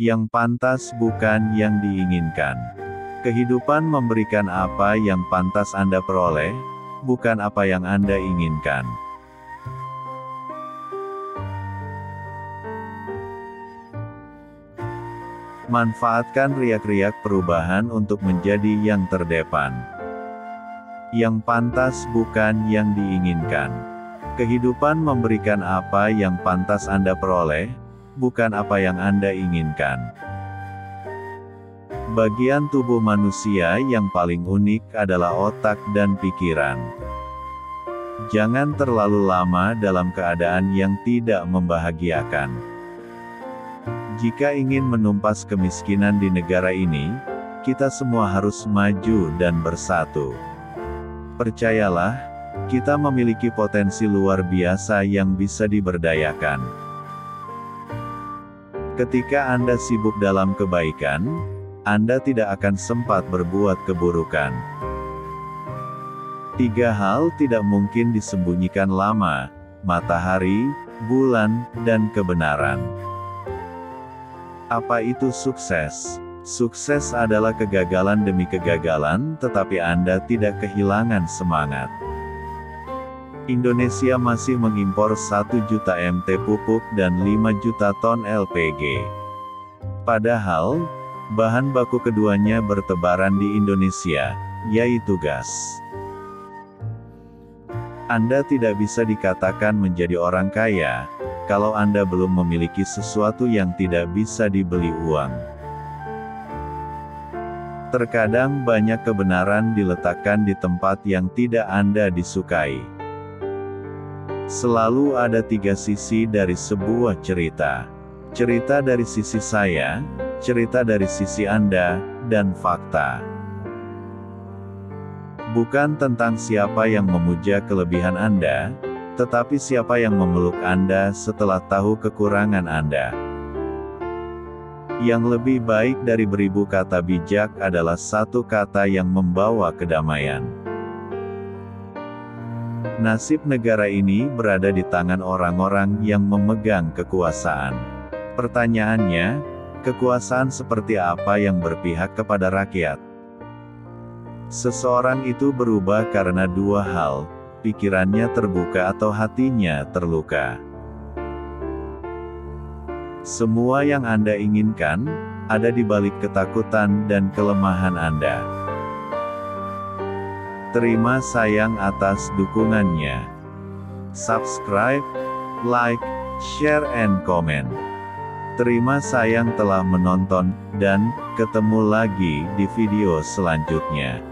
Yang pantas bukan yang diinginkan. Kehidupan memberikan apa yang pantas Anda peroleh, bukan apa yang Anda inginkan. Manfaatkan riak-riak perubahan untuk menjadi yang terdepan. Yang pantas bukan yang diinginkan. Kehidupan memberikan apa yang pantas Anda peroleh, bukan apa yang Anda inginkan. Bagian tubuh manusia yang paling unik adalah otak dan pikiran. Jangan terlalu lama dalam keadaan yang tidak membahagiakan. Jika ingin menumpas kemiskinan di negara ini, kita semua harus maju dan bersatu. Percayalah, kita memiliki potensi luar biasa yang bisa diberdayakan. Ketika Anda sibuk dalam kebaikan, Anda tidak akan sempat berbuat keburukan. Tiga hal tidak mungkin disembunyikan lama: matahari, bulan, dan kebenaran. Apa itu sukses? Sukses adalah kegagalan demi kegagalan, tetapi Anda tidak kehilangan semangat. Indonesia masih mengimpor 1 juta MT pupuk dan 5 juta ton LPG. Padahal, bahan baku keduanya bertebaran di Indonesia, yaitu gas. Anda tidak bisa dikatakan menjadi orang kaya, kalau Anda belum memiliki sesuatu yang tidak bisa dibeli uang. Terkadang banyak kebenaran diletakkan di tempat yang tidak Anda disukai. Selalu ada tiga sisi dari sebuah cerita. Cerita dari sisi saya, cerita dari sisi Anda, dan fakta. Bukan tentang siapa yang memuja kelebihan Anda, tetapi siapa yang memeluk Anda setelah tahu kekurangan Anda? Yang lebih baik dari beribu kata bijak adalah satu kata yang membawa kedamaian. Nasib negara ini berada di tangan orang-orang yang memegang kekuasaan. Pertanyaannya, kekuasaan seperti apa yang berpihak kepada rakyat? Seseorang itu berubah karena dua hal, pikirannya terbuka atau hatinya terluka. Semua yang Anda inginkan, ada di balik ketakutan dan kelemahan Anda. Terima sayang atas dukungannya. Subscribe, like, share and comment. Terima sayang telah menonton, dan ketemu lagi di video selanjutnya.